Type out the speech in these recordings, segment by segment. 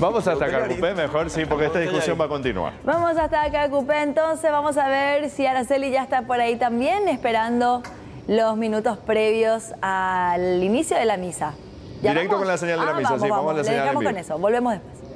Vamos hasta Cacupé mejor, sí, porque esta discusión va a continuar. Vamos hasta Cacupé, entonces vamos a ver si Araceli ya está por ahí también, esperando los minutos previos al inicio de la misa. Directo con la señal de la ah, misa, sí, vamos, a la señal Le dejamos con eso, volvemos después.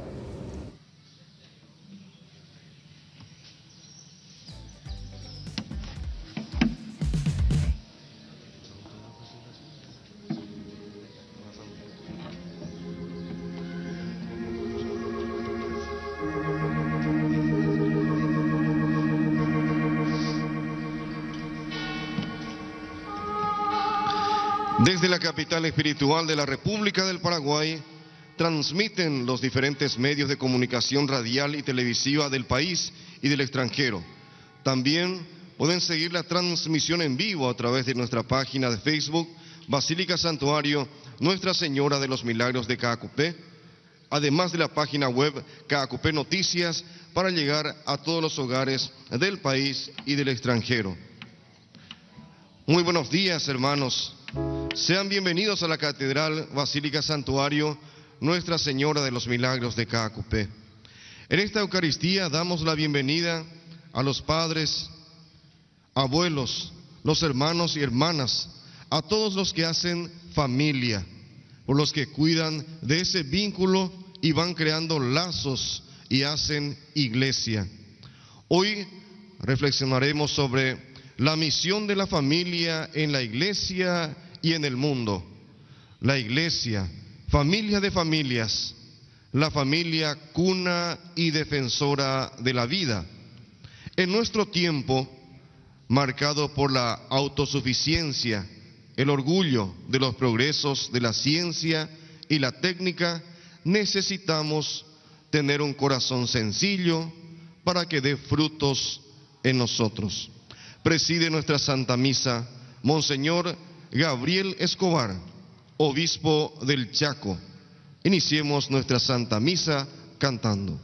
Capital espiritual de la República del Paraguay, transmiten los diferentes medios de comunicación radial y televisiva del país y del extranjero. También pueden seguir la transmisión en vivo a través de nuestra página de Facebook, Basílica Santuario Nuestra Señora de los Milagros de Caacupé, además de la página web Caacupé Noticias, para llegar a todos los hogares del país y del extranjero. Muy buenos días, hermanos. Sean bienvenidos a la Catedral Basílica Santuario Nuestra Señora de los Milagros de Caacupé. En esta Eucaristía damos la bienvenida a los padres, abuelos, los hermanos y hermanas, a todos los que hacen familia, por los que cuidan de ese vínculo y van creando lazos y hacen iglesia. Hoy reflexionaremos sobre la misión de la familia en la iglesia y en el mundo. La iglesia, familia de familias, la familia cuna y defensora de la vida. En nuestro tiempo, marcado por la autosuficiencia, el orgullo de los progresos de la ciencia y la técnica, necesitamos tener un corazón sencillo para que dé frutos en nosotros. Preside nuestra Santa Misa, Monseñor Gabriel Escobar, obispo del Chaco. Iniciemos nuestra Santa Misa cantando.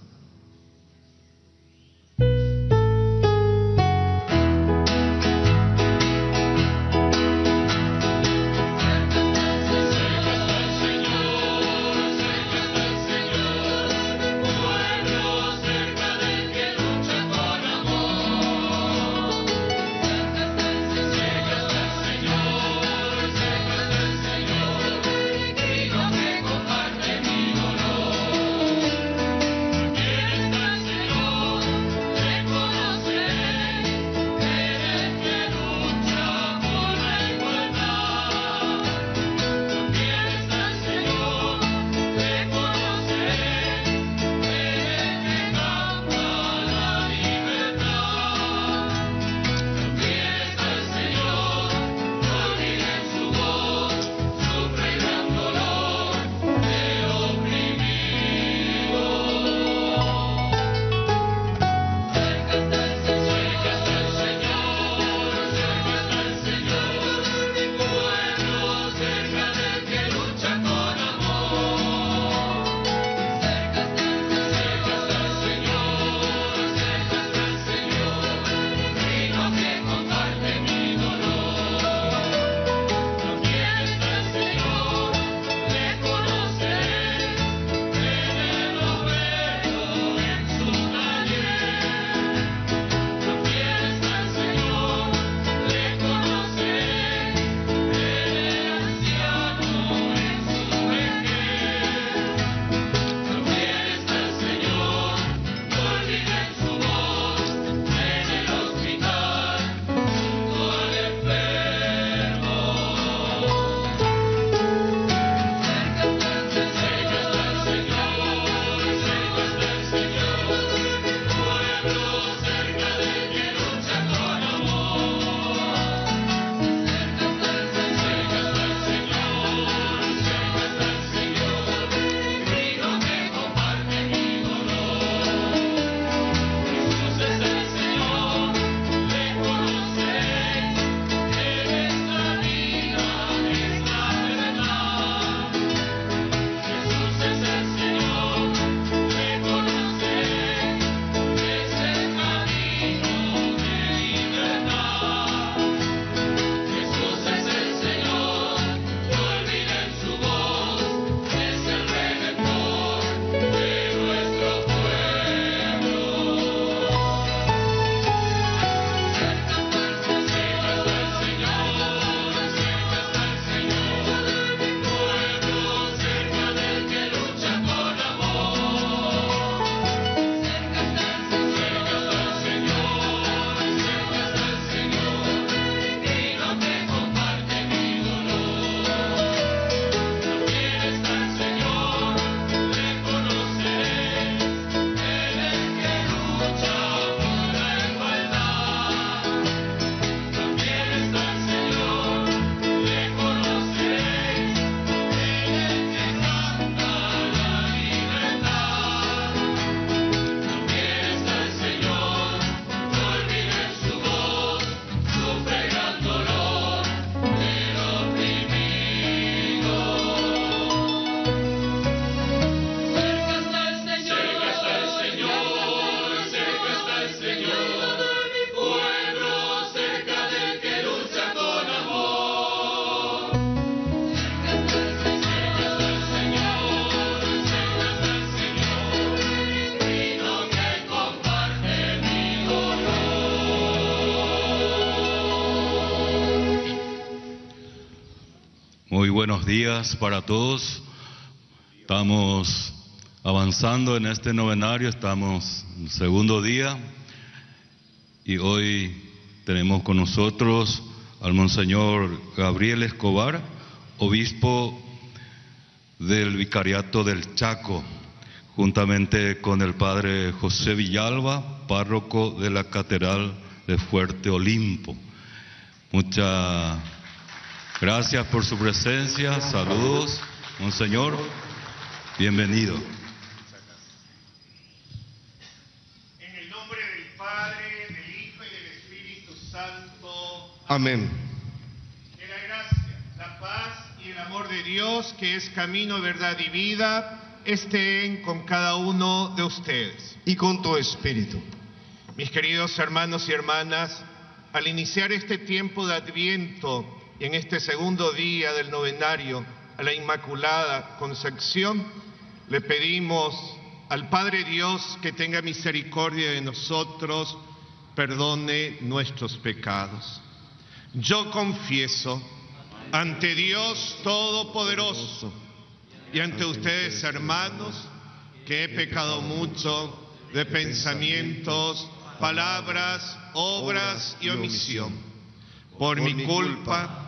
Días para todos. Estamos avanzando en este novenario, estamos en el segundo día y hoy tenemos con nosotros al Monseñor Gabriel Escobar, obispo del Vicariato del Chaco, juntamente con el Padre José Villalba, párroco de la Catedral de Fuerte Olimpo. Muchas gracias por su presencia, saludos, Monseñor, bienvenido. En el nombre del Padre, del Hijo y del Espíritu Santo. Amén. Que la gracia, la paz y el amor de Dios, que es camino, verdad y vida, estén con cada uno de ustedes. Y con tu espíritu. Mis queridos hermanos y hermanas, al iniciar este tiempo de Adviento y en este segundo día del novenario a la Inmaculada Concepción, le pedimos al Padre Dios que tenga misericordia de nosotros, perdone nuestros pecados. Yo confieso ante Dios Todopoderoso y ante ustedes, hermanos, que he pecado mucho de pensamientos, palabras, obras y omisión. Por mi culpa,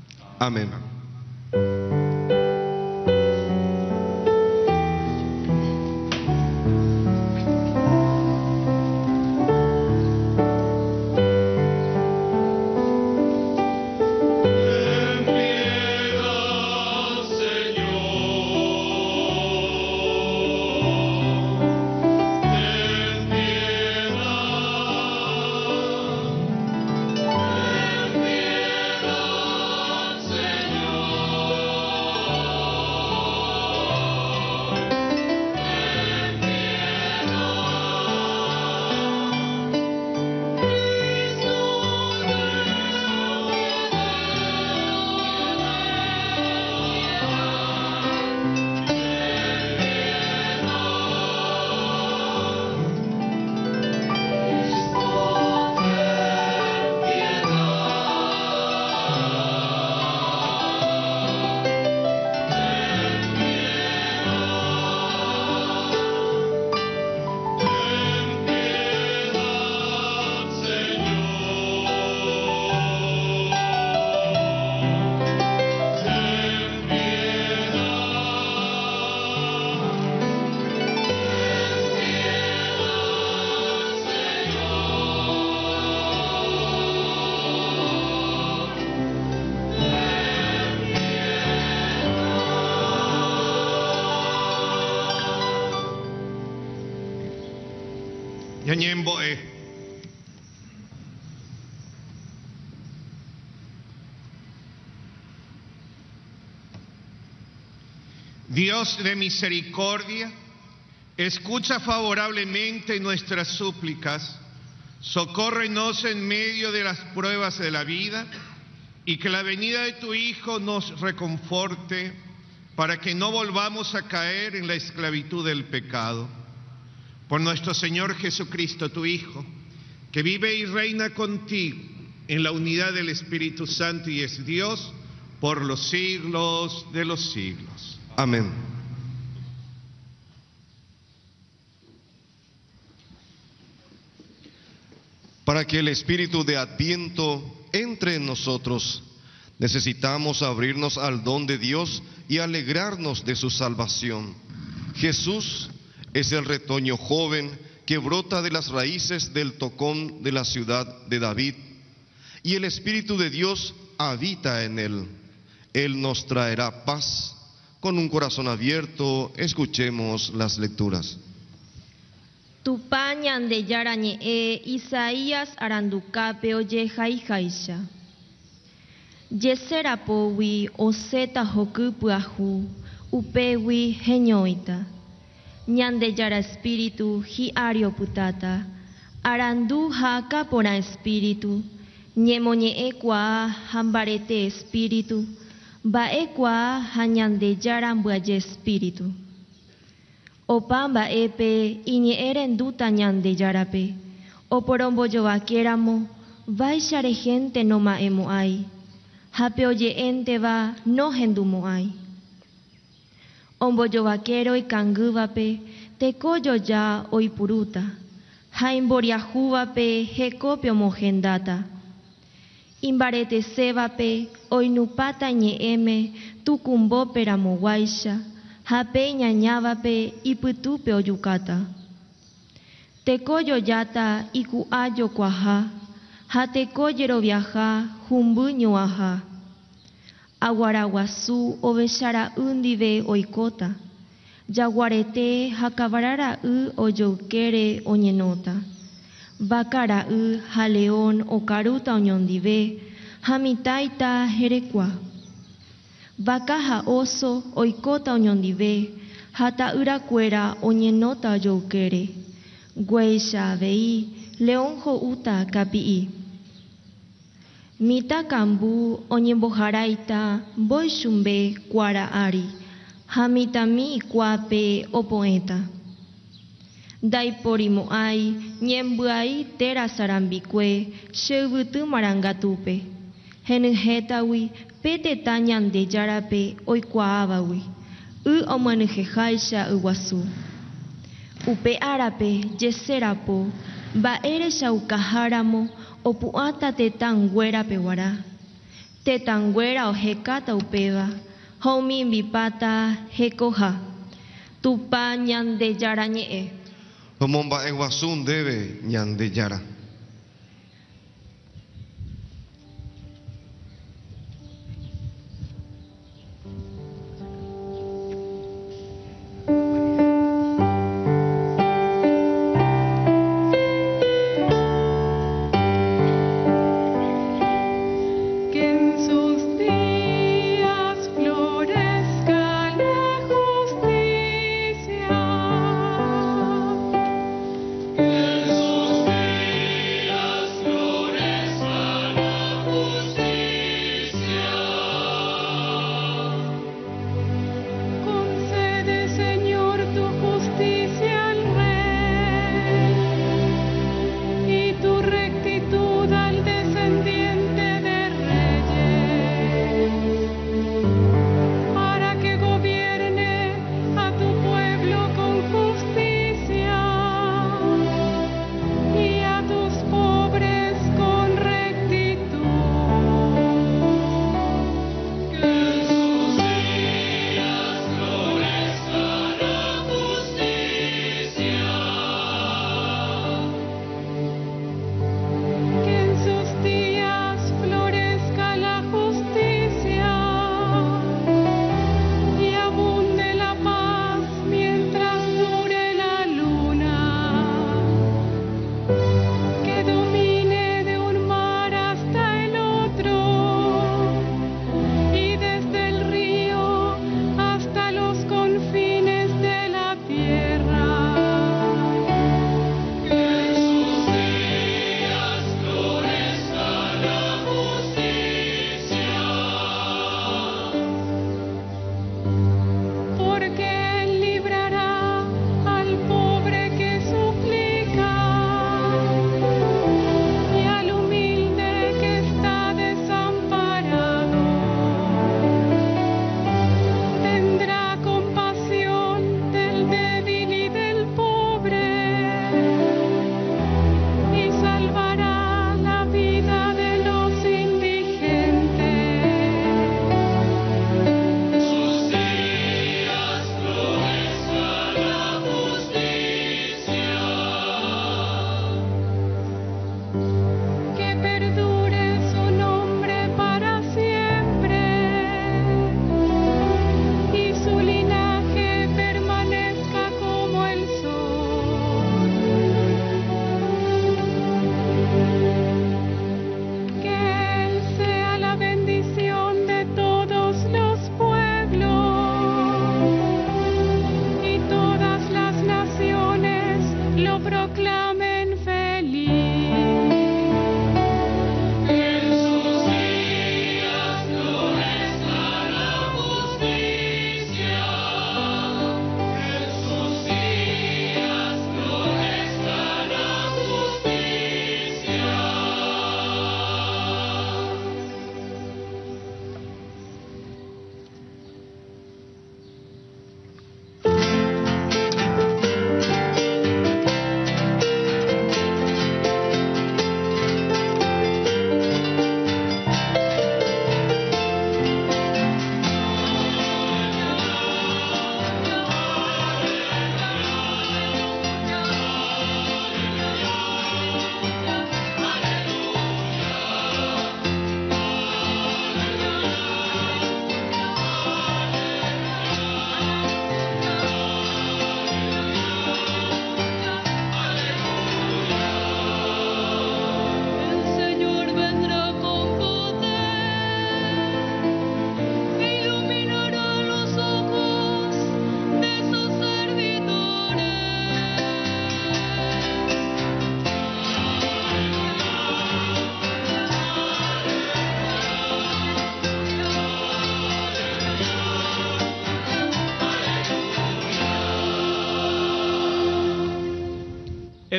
Amén. Ñañembo e. Dios de misericordia, escucha favorablemente nuestras súplicas, socórrenos en medio de las pruebas de la vida y que la venida de tu Hijo nos reconforte para que no volvamos a caer en la esclavitud del pecado. Por nuestro Señor Jesucristo, tu Hijo, que vive y reina contigo en la unidad del Espíritu Santo y es Dios por los siglos de los siglos. Amén. Para que el espíritu de Adviento entre en nosotros, necesitamos abrirnos al don de Dios y alegrarnos de su salvación. Jesús es el retoño joven que brota de las raíces del tocón de la ciudad de David, y el Espíritu de Dios habita en él. Él nos traerá paz. Con un corazón abierto, escuchemos las lecturas. Tupañan de Yarañe e Isaías Aranducape oye Jaijaisha. Yeserapowi oseta hokupyahu upewi heñoita. Ñande yara espíritu hiario putata. Arandu haka pora espíritu. Ñemoñe'ẽ kuaa ha mbarete espíritu. Mba'e kuaa ha ñande yara mbyaje espíritu. Opa mba'épe iñe'ẽrendúta ñande járape. Oporombojovaquéramo váicha regente noma'ẽmo'ãi. Ha pe oje'énteva nohendumo'ãi. Ombojovaquére oikangývape tekojoja oipurúta. Ha imboriahúvape hekópe omohendáta. Imbaretesévape oinupáta ñe'ẽme tukumbóperamoguáicha ha pe ñañávape ipytúpe ojukáta. Teko jojáta iku'a jokuaaha ha teko jeroviaha humby ñuaha. Aguaraguasu ovechara'y ndive oikóta. Jaguarete ha kavarara'y ojoykére oñenóta. Vakara'y ha león okarúta oñondive herekua. Vaka ha oso oikóta oñondive ha ta'yrakuéra oñenóta ojoykére. Guéicha avei león ho'úta kapi'i. Mita kambu oñemboharáita mbo'echumbe kuára ári ha mitãmi ikuápe opo'ẽta. Ndaipórimo'ãi ñembyai térã sarambikue che yvyty marangatúpe. Henyhẽtagui pe tetã Ñandejárape oikuaávagui. Y omyenyhẽháicha y guasu. Upe árape jeserapo mba'érecha ukaháramo peguara. Tetãnguéra ohekáta upéva ha umi imbipáta hekoha. Tupa Ñandejára ñe'ẽ. Omomba'e guasu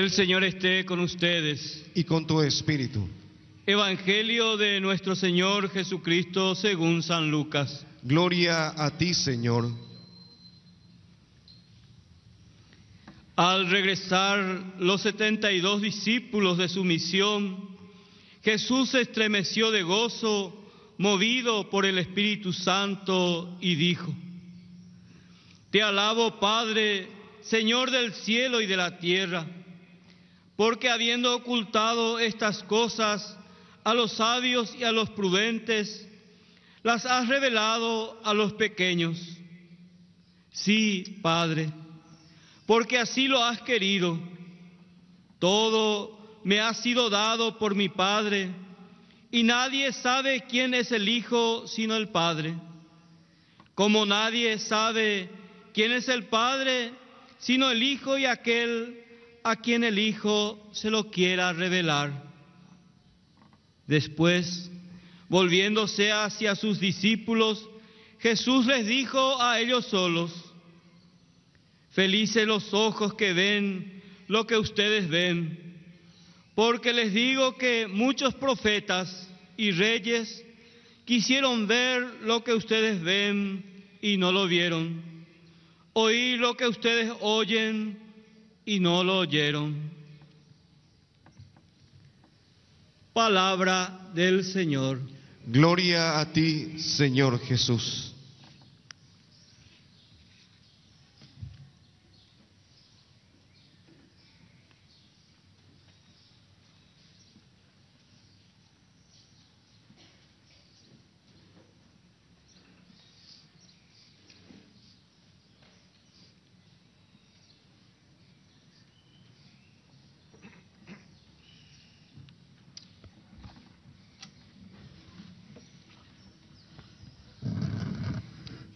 El Señor esté con ustedes. y con tu espíritu. Evangelio de nuestro Señor Jesucristo según San Lucas. Gloria a ti, Señor. Al regresar los setenta y dos discípulos de su misión, Jesús se estremeció de gozo, movido por el Espíritu Santo, y dijo, Te alabo, Padre, Señor del cielo y de la tierra, porque habiendo ocultado estas cosas a los sabios y a los prudentes, las has revelado a los pequeños. Sí, Padre, porque así lo has querido. Todo me ha sido dado por mi Padre, y nadie sabe quién es el Hijo sino el Padre. Como nadie sabe quién es el Padre sino el Hijo y aquel a quien el Hijo se lo quiera revelar. Después, volviéndose hacia sus discípulos, Jesús les dijo a ellos solos, Felices los ojos que ven lo que ustedes ven, porque les digo que muchos profetas y reyes quisieron ver lo que ustedes ven y no lo vieron, oír lo que ustedes oyen y no lo oyeron. Palabra del Señor. Gloria a ti, Señor Jesús.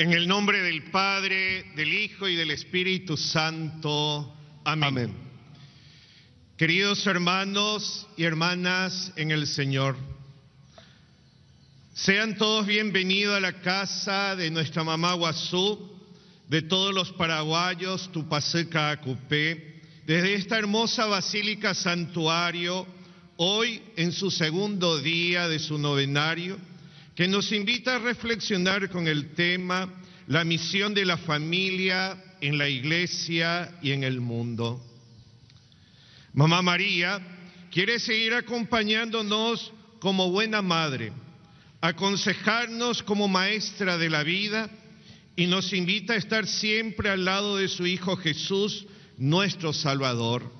En el nombre del Padre, del Hijo y del Espíritu Santo. Amén. Amén. Queridos hermanos y hermanas en el Señor, sean todos bienvenidos a la casa de nuestra mamá Guazú, de todos los paraguayos, Tupaceca Acupé, desde esta hermosa basílica santuario, hoy en su segundo día de su novenario, que nos invita a reflexionar con el tema la misión de la familia en la iglesia y en el mundo. Mamá María quiere seguir acompañándonos como buena madre, aconsejarnos como maestra de la vida y nos invita a estar siempre al lado de su Hijo Jesús, nuestro Salvador.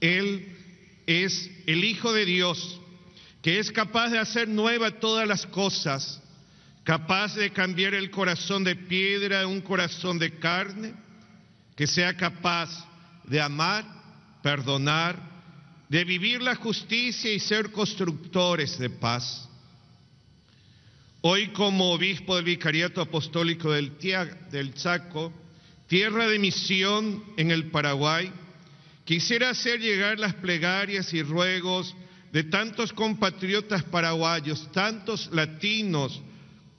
Él es el Hijo de Dios, que es capaz de hacer nueva todas las cosas, capaz de cambiar el corazón de piedra a un corazón de carne, que sea capaz de amar, perdonar, de vivir la justicia y ser constructores de paz. Hoy como obispo del Vicariato Apostólico del, del Chaco, tierra de misión en el Paraguay, quisiera hacer llegar las plegarias y ruegos de tantos compatriotas paraguayos, tantos latinos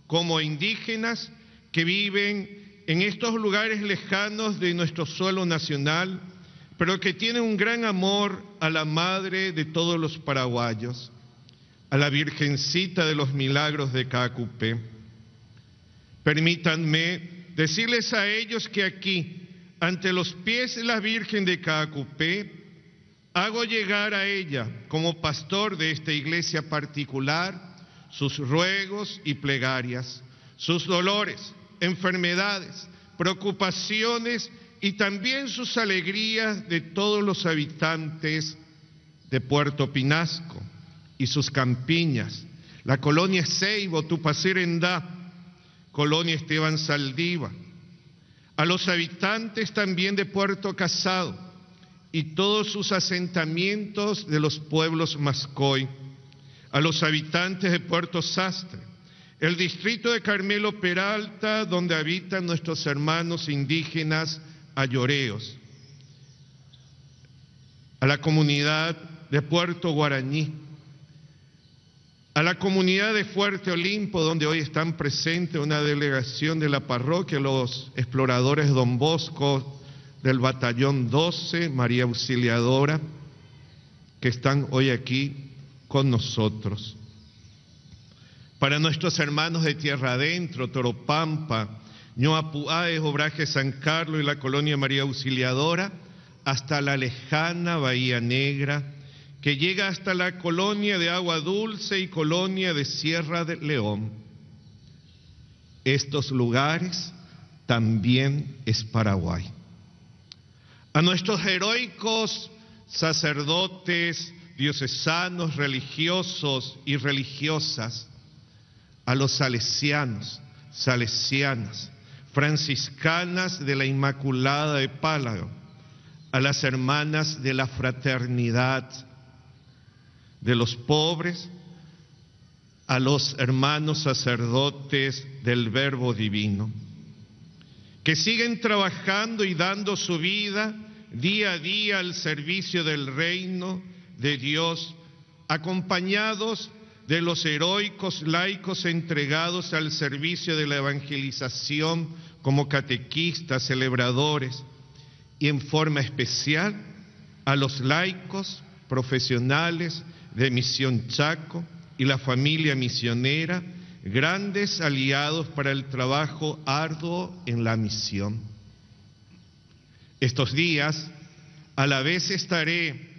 como indígenas que viven en estos lugares lejanos de nuestro suelo nacional, pero que tienen un gran amor a la madre de todos los paraguayos, a la Virgencita de los Milagros de Cacupé. Permítanme decirles a ellos que aquí, ante los pies de la Virgen de Cacupé, hago llegar a ella, como pastor de esta iglesia particular, sus ruegos y plegarias, sus dolores, enfermedades, preocupaciones y también sus alegrías de todos los habitantes de Puerto Pinasco y sus campiñas, la colonia Seibo, Tupacerendá, colonia Esteban Saldiva, a los habitantes también de Puerto Casado y todos sus asentamientos de los pueblos Mascoy, a los habitantes de Puerto Sastre, el distrito de Carmelo Peralta, donde habitan nuestros hermanos indígenas ayoreos, a la comunidad de Puerto Guaraní, a la comunidad de Fuerte Olimpo, donde hoy están presentes una delegación de la parroquia, los exploradores Don Bosco del Batallón 12, María Auxiliadora, que están hoy aquí con nosotros. Para nuestros hermanos de Tierra Adentro, Toropampa, Ñoapuae, Obraje San Carlos y la colonia María Auxiliadora, hasta la lejana Bahía Negra, que llega hasta la colonia de Agua Dulce y colonia de Sierra de León. Estos lugares también es Paraguay. A nuestros heroicos sacerdotes, diocesanos, religiosos y religiosas, a los salesianos, salesianas, franciscanas de la Inmaculada de Pálago, a las hermanas de la fraternidad, de los pobres, a los hermanos sacerdotes del Verbo Divino, que siguen trabajando y dando su vida día a día al servicio del reino de Dios, acompañados de los heroicos laicos entregados al servicio de la evangelización como catequistas, celebradores, y en forma especial a los laicos profesionales de Misión Chaco y la familia misionera, grandes aliados para el trabajo arduo en la misión. Estos días, a la vez estaré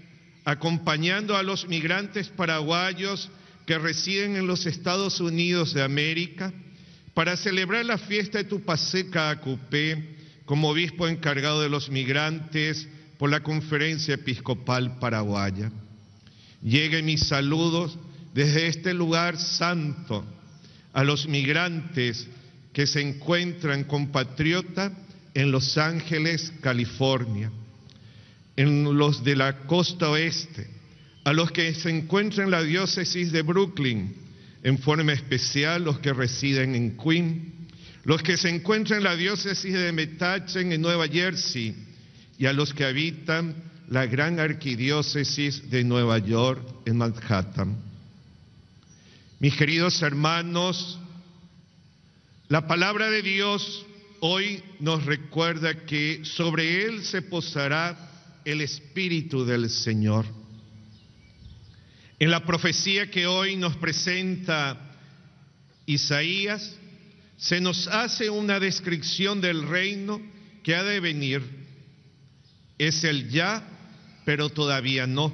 acompañando a los migrantes paraguayos que residen en los Estados Unidos de América para celebrar la fiesta de Tupaseca Acupé como obispo encargado de los migrantes por la Conferencia Episcopal Paraguaya. Lleguen mis saludos desde este lugar santo a los migrantes que se encuentran compatriota en Los Ángeles, California, en los de la costa oeste, a los que se encuentran en la diócesis de Brooklyn, en forma especial los que residen en Queen, los que se encuentran en la diócesis de Metatchen en Nueva Jersey y a los que habitan la gran arquidiócesis de Nueva York en Manhattan. Mis queridos hermanos, la palabra de Dios hoy nos recuerda que sobre él se posará el Espíritu del Señor. En la profecía que hoy nos presenta Isaías, se nos hace una descripción del reino que ha de venir. Es el ya, pero todavía no.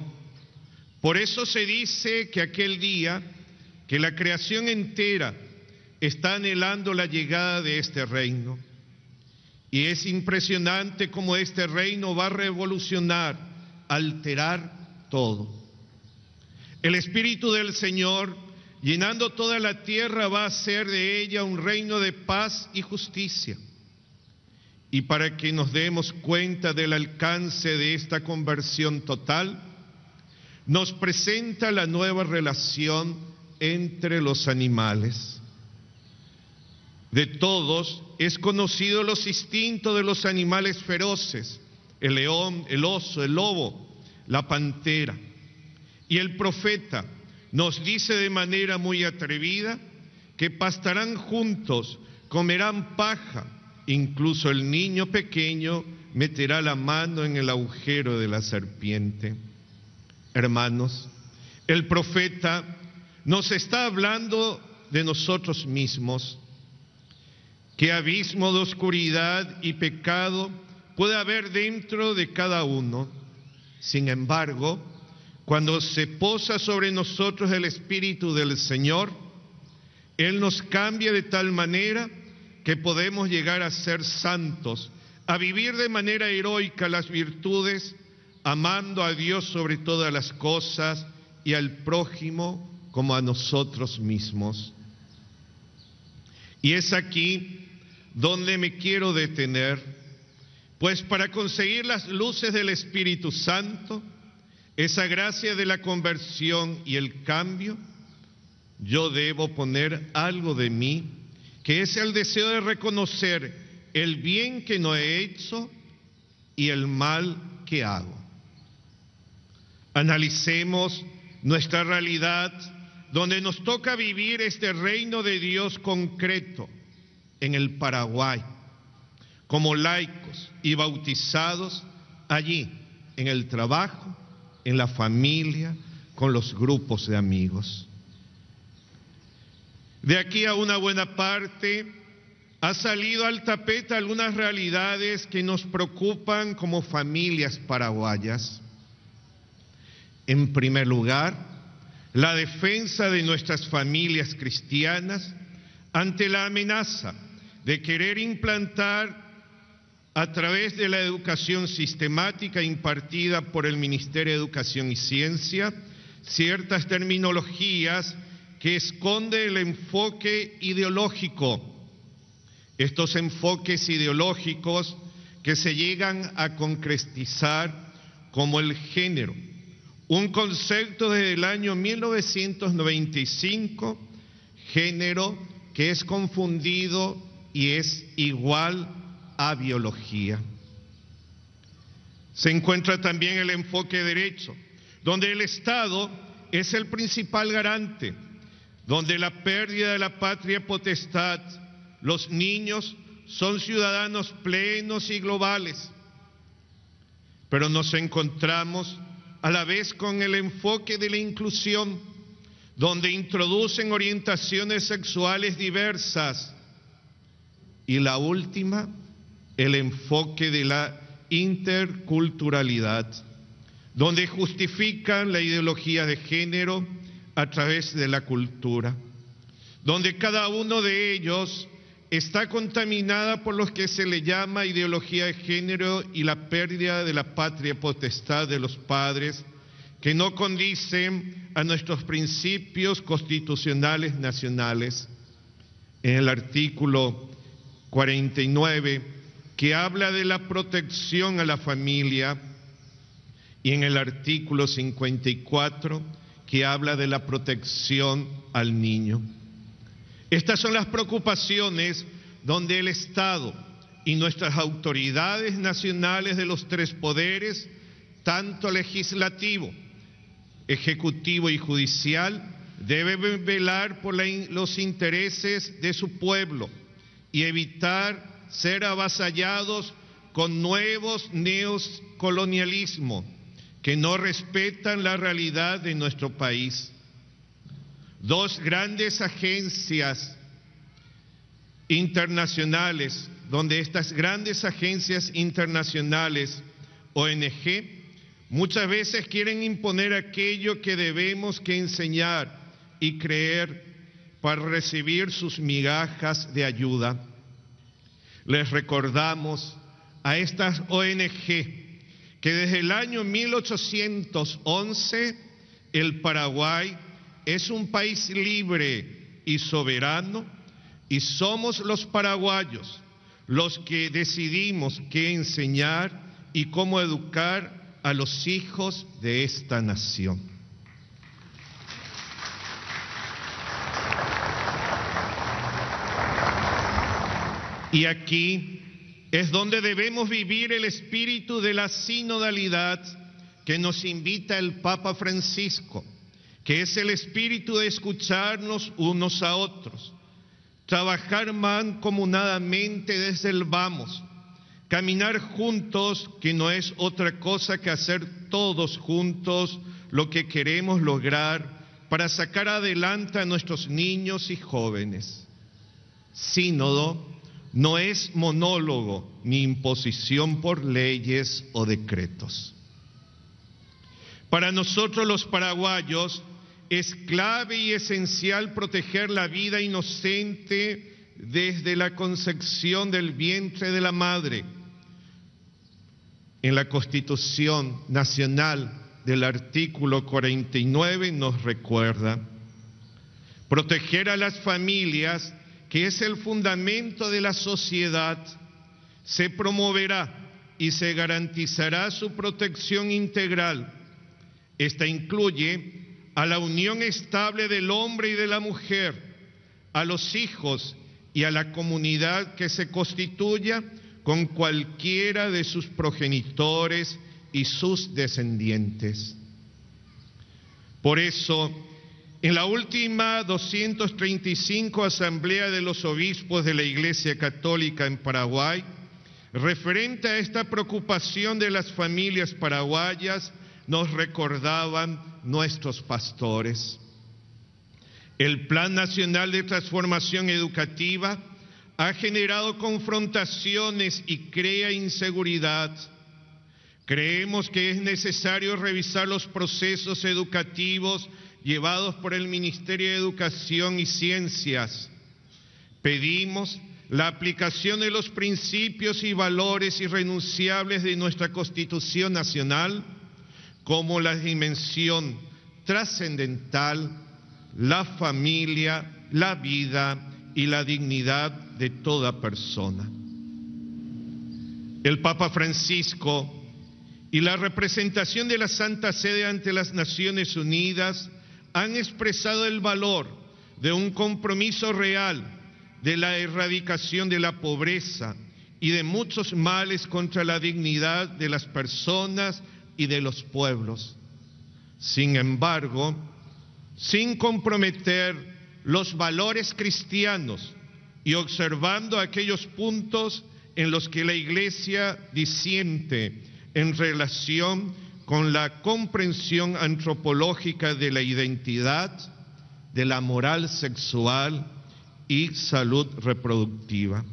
Por eso se dice que aquel día, que la creación entera está anhelando la llegada de este reino. Y es impresionante cómo este reino va a revolucionar, alterar todo. El Espíritu del Señor, llenando toda la tierra, va a hacer de ella un reino de paz y justicia. Y para que nos demos cuenta del alcance de esta conversión total, nos presenta la nueva relación entre los animales. De todos es conocido los instintos de los animales feroces, el león, el oso, el lobo, la pantera. Y el profeta nos dice de manera muy atrevida que pastarán juntos, comerán paja, incluso el niño pequeño meterá la mano en el agujero de la serpiente. Hermanos, el profeta nos está hablando de nosotros mismos. ¿Qué abismo de oscuridad y pecado puede haber dentro de cada uno? Sin embargo, cuando se posa sobre nosotros el Espíritu del Señor, Él nos cambia de tal manera que podemos llegar a ser santos, a vivir de manera heroica las virtudes, amando a Dios sobre todas las cosas y al prójimo como a nosotros mismos. Y es aquí donde me quiero detener, pues para conseguir las luces del Espíritu Santo, esa gracia de la conversión y el cambio, yo debo poner algo de mí, que es el deseo de reconocer el bien que no he hecho y el mal que hago. Analicemos nuestra realidad donde nos toca vivir este reino de Dios concreto en el Paraguay, como laicos y bautizados allí, en el trabajo, en la familia, con los grupos de amigos. De aquí a una buena parte ha salido al tapete algunas realidades que nos preocupan como familias paraguayas. En primer lugar, la defensa de nuestras familias cristianas ante la amenaza de querer implantar a través de la educación sistemática impartida por el Ministerio de Educación y Ciencia ciertas terminologías que esconde el enfoque ideológico. Estos enfoques ideológicos que se llegan a concretizar como el género, un concepto desde el año 1995, género que es confundido y es igual a biología. Se encuentra también el enfoque derecho, donde el Estado es el principal garante, donde la pérdida de la patria potestad, los niños son ciudadanos plenos y globales. Pero nos encontramos a la vez con el enfoque de la inclusión, donde introducen orientaciones sexuales diversas. Y la última, el enfoque de la interculturalidad, donde justifican la ideología de género a través de la cultura, donde cada uno de ellos está contaminada por lo que se le llama ideología de género y la pérdida de la patria potestad de los padres, que no condicen a nuestros principios constitucionales nacionales. En el artículo 49, que habla de la protección a la familia, y en el artículo 54, que habla de la protección al niño. Estas son las preocupaciones donde el Estado y nuestras autoridades nacionales de los tres poderes, tanto legislativo, ejecutivo y judicial, deben velar por los intereses de su pueblo y evitar ser avasallados con nuevos neocolonialismos que no respetan la realidad de nuestro país. Dos grandes agencias internacionales, donde estas grandes agencias internacionales, ONG, muchas veces quieren imponer aquello que debemos que enseñar y creer para recibir sus migajas de ayuda. Les recordamos a estas ONG que desde el año 1811 el Paraguay es un país libre y soberano y somos los paraguayos los que decidimos qué enseñar y cómo educar a los hijos de esta nación. Y aquí Es donde debemos vivir el espíritu de la sinodalidad que nos invita el Papa Francisco, que es el espíritu de escucharnos unos a otros, trabajar mancomunadamente desde el vamos, caminar juntos, que no es otra cosa que hacer todos juntos lo que queremos lograr para sacar adelante a nuestros niños y jóvenes. Sínodo no es monólogo ni imposición por leyes o decretos. Para nosotros los paraguayos es clave y esencial proteger la vida inocente desde la concepción del vientre de la madre. En la Constitución Nacional del artículo 49 nos recuerda proteger a las familias, que es el fundamento de la sociedad, se promoverá y se garantizará su protección integral. Esta incluye a la unión estable del hombre y de la mujer, a los hijos y a la comunidad que se constituya con cualquiera de sus progenitores y sus descendientes. Por eso, en la última 235 Asamblea de los Obispos de la Iglesia Católica en Paraguay, referente a esta preocupación de las familias paraguayas, nos recordaban nuestros pastores. El Plan Nacional de Transformación Educativa ha generado confrontaciones y crea inseguridad. Creemos que es necesario revisar los procesos educativos llevados por el Ministerio de Educación y Ciencias. Pedimos la aplicación de los principios y valores irrenunciables de nuestra Constitución Nacional, como la dimensión trascendental, la familia, la vida y la dignidad de toda persona. El Papa Francisco y la representación de la Santa Sede ante las Naciones Unidas han expresado el valor de un compromiso real de la erradicación de la pobreza y de muchos males contra la dignidad de las personas y de los pueblos. Sin embargo, sin comprometer los valores cristianos y observando aquellos puntos en los que la Iglesia disiente en relación con la comprensión antropológica de la identidad, de la moral sexual y salud reproductiva.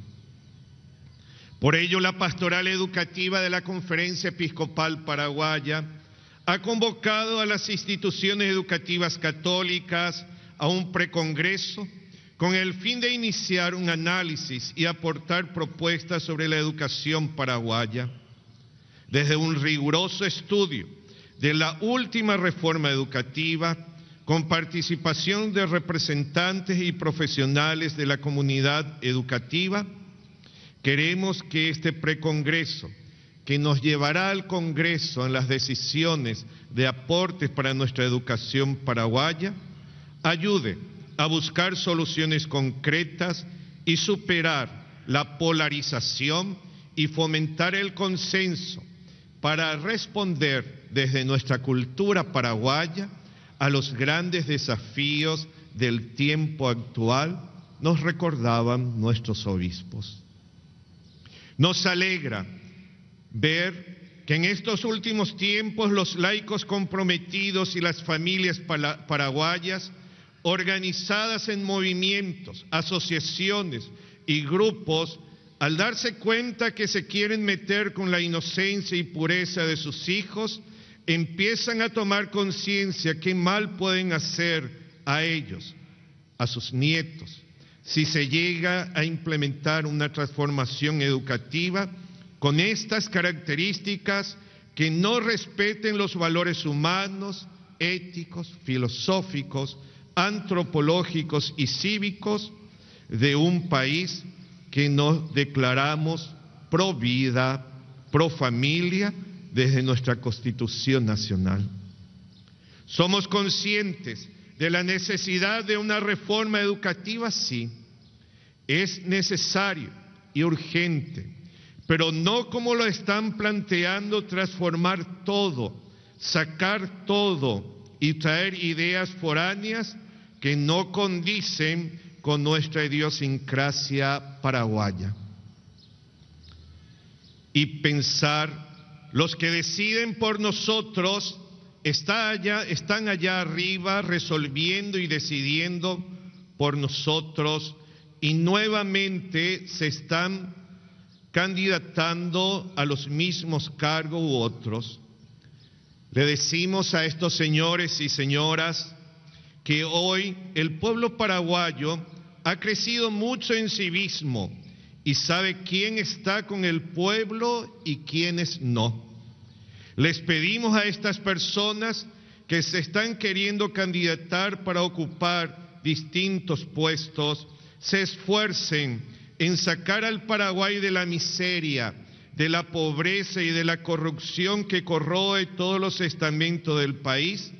Por ello, la pastoral educativa de la Conferencia Episcopal Paraguaya ha convocado a las instituciones educativas católicas a un precongreso con el fin de iniciar un análisis y aportar propuestas sobre la educación paraguaya. Desde un riguroso estudio de la última reforma educativa con participación de representantes y profesionales de la comunidad educativa, queremos que este precongreso, que nos llevará al Congreso en las decisiones de aportes para nuestra educación paraguaya, ayude a buscar soluciones concretas y superar la polarización y fomentar el consenso para responder desde nuestra cultura paraguaya a los grandes desafíos del tiempo actual, nos recordaban nuestros obispos. Nos alegra ver que en estos últimos tiempos los laicos comprometidos y las familias paraguayas, organizadas en movimientos, asociaciones y grupos, al darse cuenta que se quieren meter con la inocencia y pureza de sus hijos, empiezan a tomar conciencia qué mal pueden hacer a ellos, a sus nietos, si se llega a implementar una transformación educativa con estas características que no respeten los valores humanos, éticos, filosóficos, antropológicos y cívicos de un país que nos declaramos pro vida, pro familia desde nuestra Constitución Nacional. Somos conscientes de la necesidad de una reforma educativa, sí. Es necesario y urgente, pero no como lo están planteando transformar todo, sacar todo y traer ideas foráneas que no condicen con nuestra idiosincrasia paraguaya. Y pensar, los que deciden por nosotros está allá, están allá arriba resolviendo y decidiendo por nosotros y nuevamente se están candidatando a los mismos cargos u otros. Le decimos a estos señores y señoras que hoy el pueblo paraguayo ha crecido mucho en civismo y sabe quién está con el pueblo y quiénes no. Les pedimos a estas personas que se están queriendo candidatar para ocupar distintos puestos, se esfuercen en sacar al Paraguay de la miseria, de la pobreza y de la corrupción que corroe todos los estamentos del país,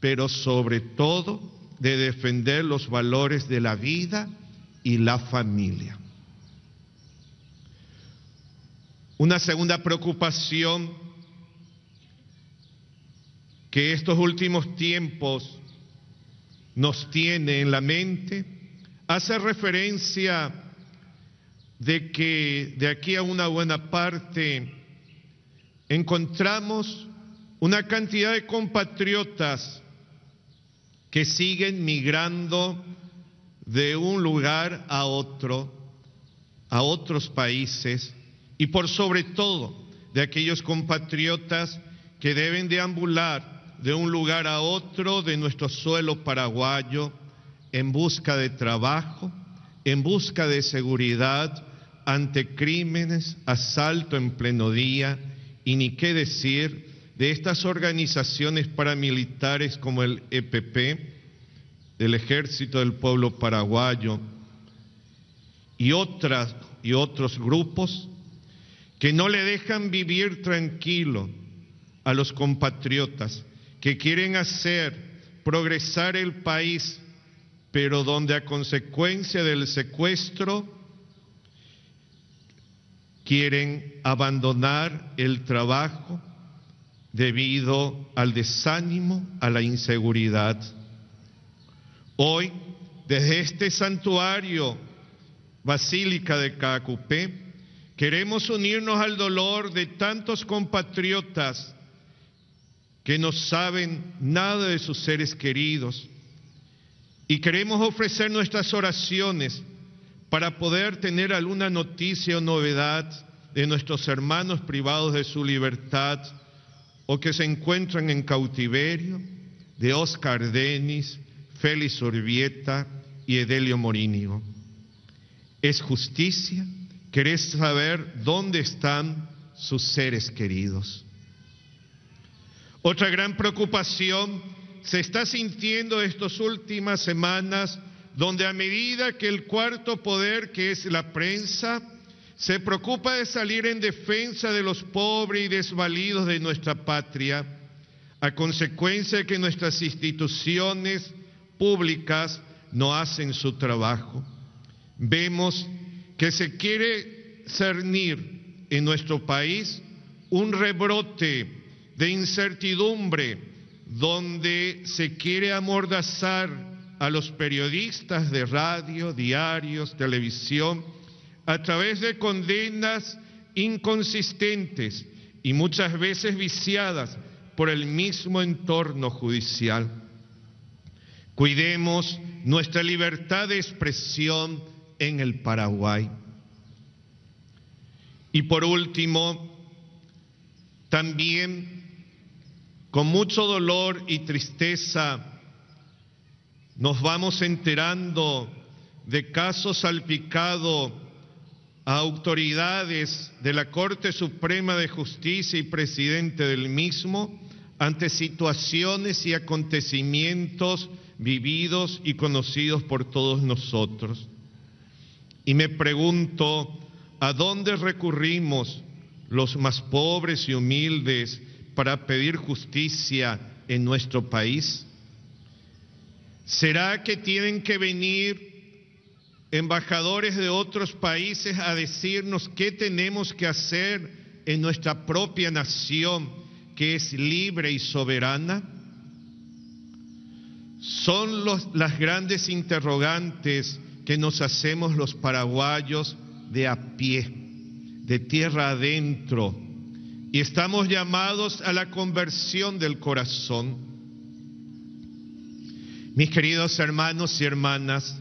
pero sobre todo de defender los valores de la vida y la familia. Una segunda preocupación que estos últimos tiempos nos tiene en la mente hace referencia de que de aquí a una buena parte encontramos una cantidad de compatriotas que siguen migrando de un lugar a otro, a otros países, y por sobre todo de aquellos compatriotas que deben deambular de un lugar a otro de nuestro suelo paraguayo en busca de trabajo, en busca de seguridad ante crímenes, asalto en pleno día y ni qué decir de estas organizaciones paramilitares como el EPP, del Ejército del Pueblo Paraguayo y otras y otros grupos que no le dejan vivir tranquilo a los compatriotas que quieren hacer progresar el país, pero donde a consecuencia del secuestro quieren abandonar el trabajo debido al desánimo, a la inseguridad. Hoy, desde este santuario, Basílica de Cacupé, queremos unirnos al dolor de tantos compatriotas que no saben nada de sus seres queridos y queremos ofrecer nuestras oraciones para poder tener alguna noticia o novedad de nuestros hermanos privados de su libertad o que se encuentran en cautiverio, de Oscar Denis, Félix Urbieta y Edelio Morinio. Es justicia, querés saber dónde están sus seres queridos. Otra gran preocupación se está sintiendo estas últimas semanas, donde a medida que el cuarto poder, que es la prensa, se preocupa de salir en defensa de los pobres y desvalidos de nuestra patria, a consecuencia de que nuestras instituciones públicas no hacen su trabajo. Vemos que se quiere cernir en nuestro país un rebrote de incertidumbre donde se quiere amordazar a los periodistas de radio, diarios, televisión, a través de condenas inconsistentes y muchas veces viciadas por el mismo entorno judicial. Cuidemos nuestra libertad de expresión en el Paraguay. Y por último, también con mucho dolor y tristeza nos vamos enterando de casos salpicados a autoridades de la Corte Suprema de Justicia y presidente del mismo ante situaciones y acontecimientos vividos y conocidos por todos nosotros. Y me pregunto, ¿a dónde recurrimos los más pobres y humildes para pedir justicia en nuestro país? ¿Será que tienen que venir embajadores de otros países a decirnos qué tenemos que hacer en nuestra propia nación, que es libre y soberana? Son los- las grandes interrogantes que nos hacemos los paraguayos de a pie, de tierra adentro, y estamos llamados a la conversión del corazón. Mis queridos hermanos y hermanas,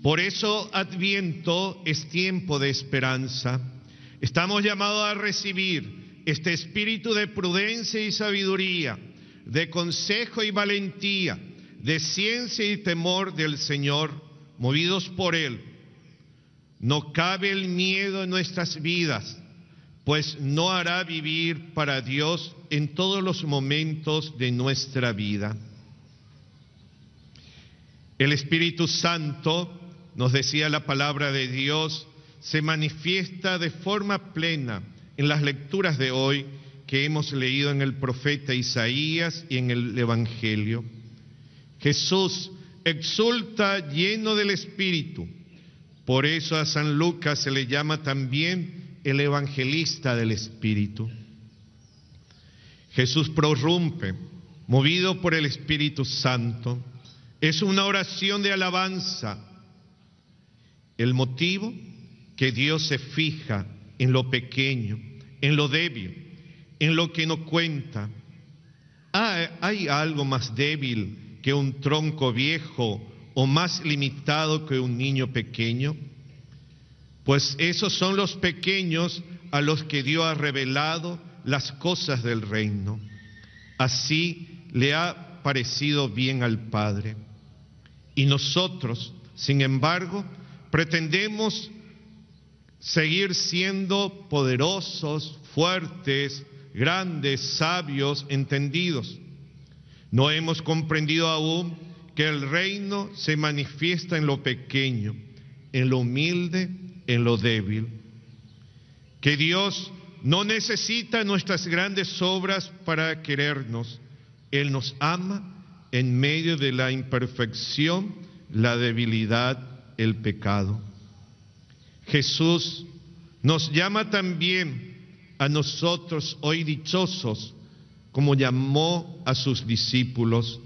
por eso Adviento es tiempo de esperanza. Estamos llamados a recibir este espíritu de prudencia y sabiduría, de consejo y valentía, de ciencia y temor del Señor, movidos por Él. No cabe el miedo en nuestras vidas, pues no hará vivir para Dios en todos los momentos de nuestra vida. El Espíritu Santo, nos decía la palabra de Dios, se manifiesta de forma plena en las lecturas de hoy que hemos leído en el profeta Isaías y en el Evangelio. Jesús exulta lleno del Espíritu. Por eso a San Lucas se le llama también el evangelista del Espíritu. Jesús prorrumpe, movido por el Espíritu Santo. Es una oración de alabanza. El motivo que Dios se fija en lo pequeño, en lo débil, en lo que no cuenta. ¿Hay, hay algo más débil que un tronco viejo o más limitado que un niño pequeño? Pues esos son los pequeños a los que Dios ha revelado las cosas del reino. Así le ha parecido bien al Padre. Y nosotros, sin embargo, pretendemos seguir siendo poderosos, fuertes, grandes, sabios, entendidos. No hemos comprendido aún que el reino se manifiesta en lo pequeño, en lo humilde, en lo débil. Que Dios no necesita nuestras grandes obras para querernos. Él nos ama en medio de la imperfección, la debilidad, el pecado. Jesús nos llama también a nosotros hoy dichosos, como llamó a sus discípulos.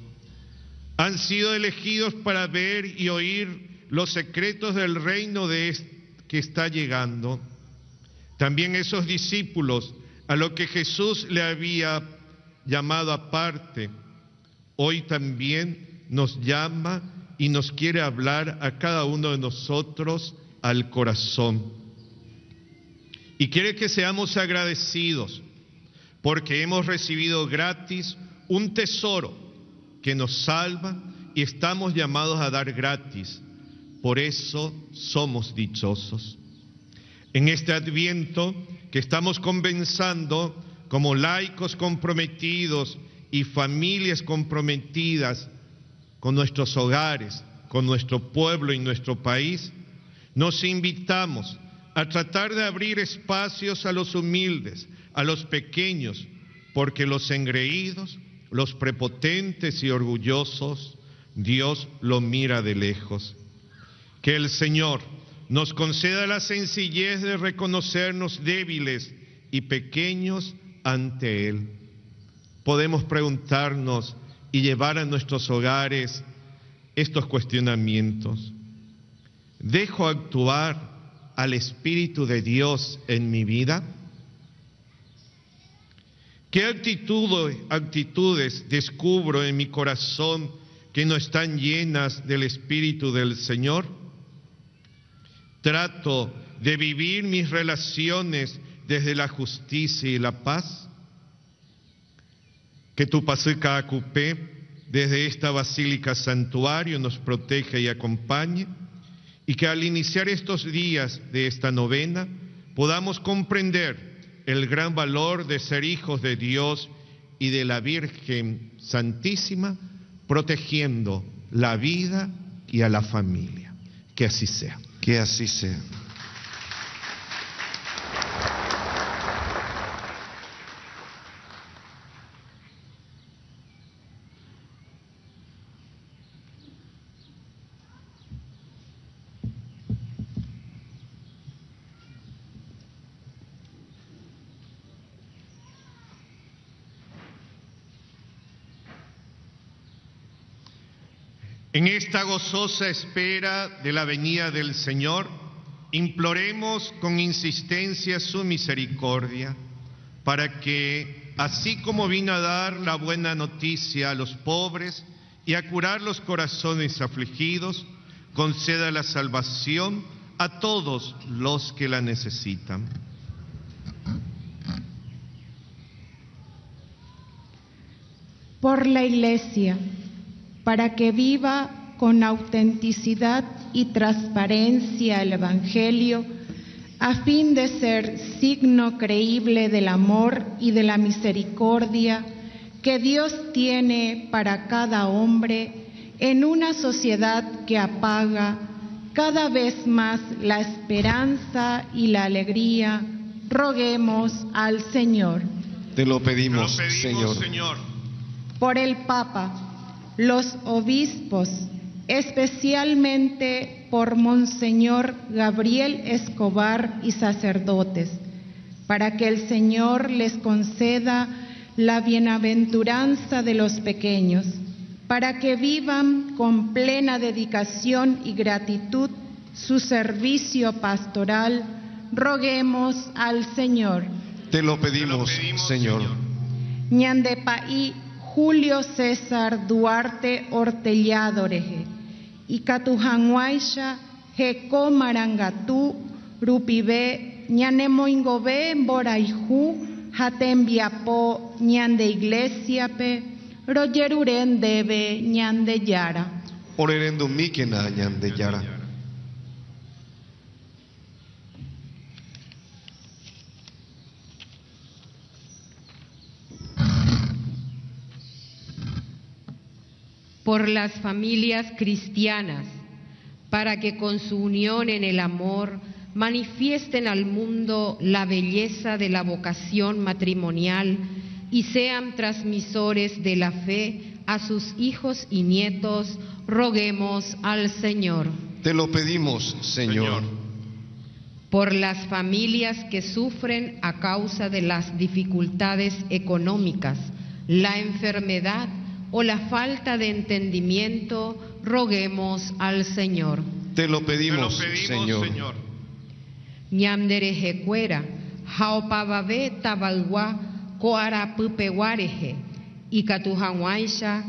Han sido elegidos para ver y oír los secretos del reino de est- que está llegando. También esos discípulos a lo que Jesús le había llamado aparte, hoy también nos llama y nos quiere hablar a cada uno de nosotros al corazón. Y quiere que seamos agradecidos porque hemos recibido gratis un tesoro que nos salva y estamos llamados a dar gratis. Por eso somos dichosos. En este adviento que estamos comenzando como laicos comprometidos y familias comprometidas con nuestros hogares, con nuestro pueblo y nuestro país, nos invitamos a tratar de abrir espacios a los humildes, a los pequeños, porque los engreídos, los prepotentes y orgullosos, Dios lo mira de lejos. Que el Señor nos conceda la sencillez de reconocernos débiles y pequeños ante Él. Podemos preguntarnos y llevar a nuestros hogares estos cuestionamientos. ¿Dejo actuar al Espíritu de Dios en mi vida? ¿Qué actitudes, descubro en mi corazón que no están llenas del Espíritu del Señor? ¿Trato de vivir mis relaciones desde la justicia y la paz? Que tu Pasica Acupé desde esta Basílica Santuario nos proteja y acompañe y que al iniciar estos días de esta novena podamos comprender el gran valor de ser hijos de Dios y de la Virgen Santísima, protegiendo la vida y a la familia. Que así sea. Que así sea. En esta gozosa espera de la venida del Señor, imploremos con insistencia su misericordia, para que, así como vino a dar la buena noticia a los pobres y a curar los corazones afligidos, conceda la salvación a todos los que la necesitan. por la Iglesia, para que viva con autenticidad y transparencia el Evangelio, a fin de ser signo creíble del amor y de la misericordia que Dios tiene para cada hombre en una sociedad que apaga cada vez más la esperanza y la alegría, roguemos al Señor. Te lo Te lo pedimos, pedimos, Señor. Señor. por el Papa, los obispos, especialmente por Monseñor Gabriel Escobar y sacerdotes, para que el Señor les conceda la bienaventuranza de los pequeños, para que vivan con plena dedicación y gratitud su servicio pastoral, roguemos al Señor. Te lo Te lo pedimos, pedimos, Señor. Julio César Duarte Ortelladoreje y Catujanguaisha Jeco Marangatú Rupibe Ñanemoingobe Boraijú Jatembiapo Ñande Iglesiape Royeruren Debe Ñande Yara Orerendo mikena ñande yara. Por las familias cristianas, para que con su unión en el amor manifiesten al mundo la belleza de la vocación matrimonial y sean transmisores de la fe a sus hijos y nietos, roguemos al Señor. Te lo pedimos, Señor. por las familias que sufren a causa de las dificultades económicas, la enfermedad o la falta de entendimiento, roguemos al Señor. Te lo Te lo pedimos, pedimos, Señor. Señor. Ñamderejecuera, jaopababe tabalgua, coarapupeguareje, y catujanguaisha,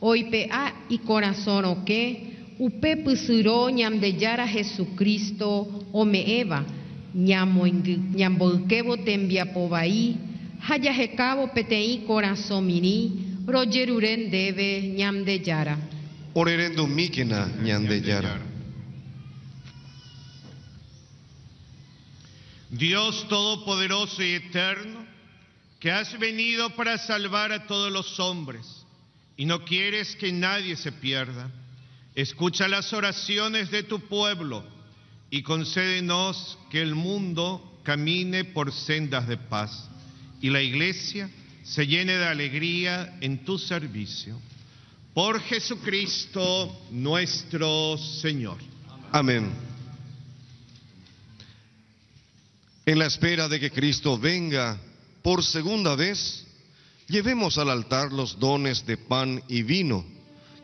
oipea y corazón oque, upe pusuro ñamdeyara Jesucristo, omeeva, ñambolquebo tembiapobaí, hayajecabo petei corazón miní, royeruren debe ñamdeyara. Orerendo mikena. Dios Todopoderoso y Eterno, que has venido para salvar a todos los hombres y no quieres que nadie se pierda, escucha las oraciones de tu pueblo y concédenos que el mundo camine por sendas de paz y la iglesia se llene de alegría en tu servicio. Por Jesucristo nuestro Señor. Amén. En la espera de que Cristo venga por segunda vez, llevemos al altar los dones de pan y vino,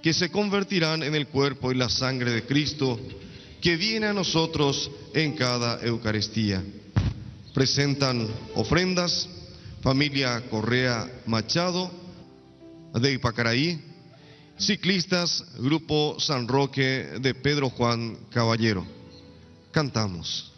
que se convertirán en el cuerpo y la sangre de Cristo, que viene a nosotros en cada Eucaristía. Presentan ofrendas familia Correa Machado de Ipacaraí, ciclistas Grupo San Roque de Pedro Juan Caballero. Cantamos.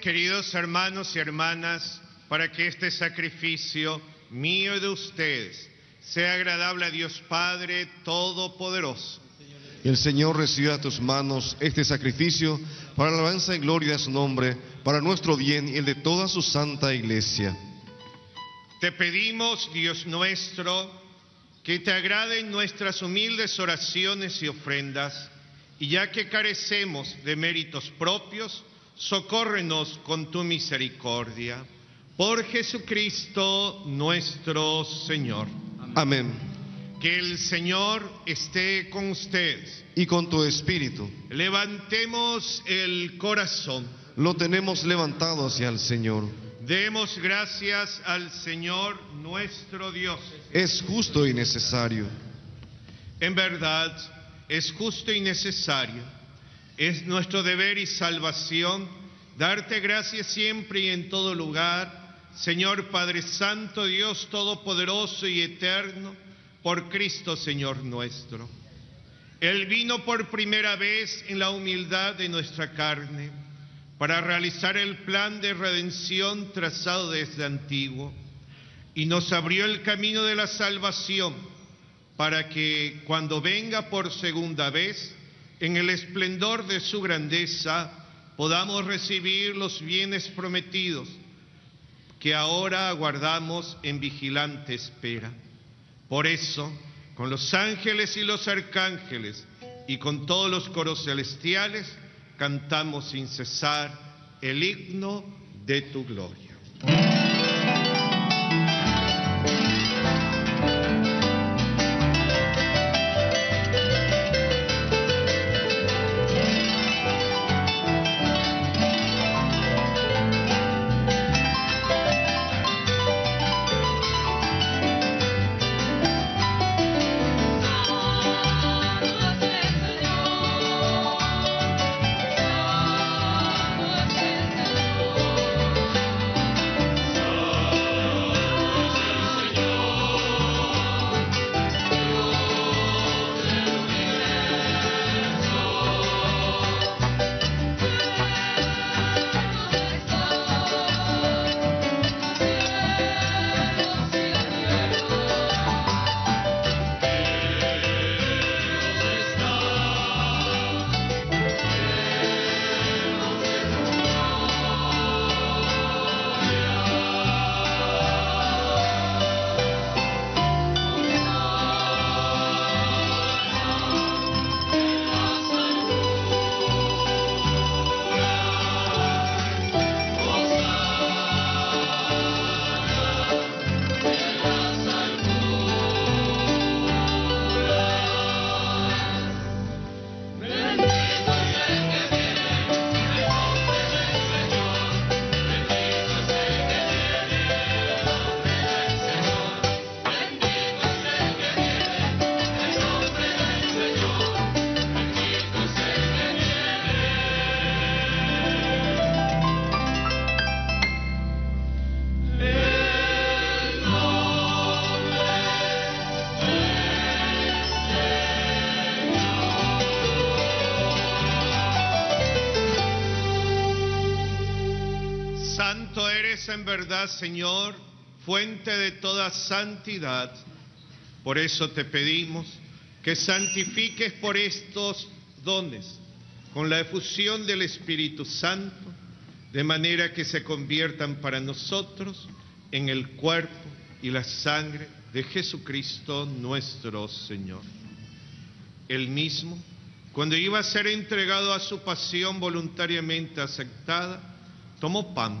Queridos hermanos y hermanas, para que este sacrificio mío y de ustedes sea agradable a Dios Padre Todopoderoso. El Señor reciba a tus manos este sacrificio para la alabanza y gloria de su nombre, para nuestro bien y el de toda su santa iglesia. Te pedimos, Dios nuestro, que te agraden nuestras humildes oraciones y ofrendas, y ya que carecemos de méritos propios, socórrenos con tu misericordia. Por Jesucristo nuestro Señor. Amén. Que el Señor esté con ustedes. Y con tu espíritu. Levantemos el corazón. Lo tenemos levantado hacia el Señor. Demos gracias al Señor nuestro Dios. Es justo y necesario. En verdad, es justo y necesario. Es nuestro deber y salvación darte gracias siempre y en todo lugar, Señor Padre Santo, Dios Todopoderoso y Eterno, por Cristo Señor nuestro. Él vino por primera vez en la humildad de nuestra carne para realizar el plan de redención trazado desde antiguo y nos abrió el camino de la salvación para que cuando venga por segunda vez, en el esplendor de su grandeza, podamos recibir los bienes prometidos que ahora aguardamos en vigilante espera. Por eso, con los ángeles y los arcángeles y con todos los coros celestiales, cantamos sin cesar el himno de tu gloria. Señor, fuente de toda santidad. Por eso te pedimos que santifiques por estos dones, con la efusión del Espíritu Santo, de manera que se conviertan para nosotros en el cuerpo y la sangre de Jesucristo nuestro Señor. Él mismo, cuando iba a ser entregado a su pasión voluntariamente aceptada, tomó pan,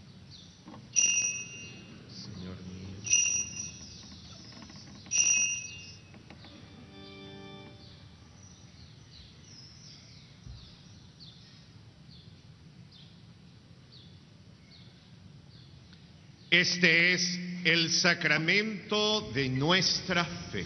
Este es el sacramento de nuestra fe.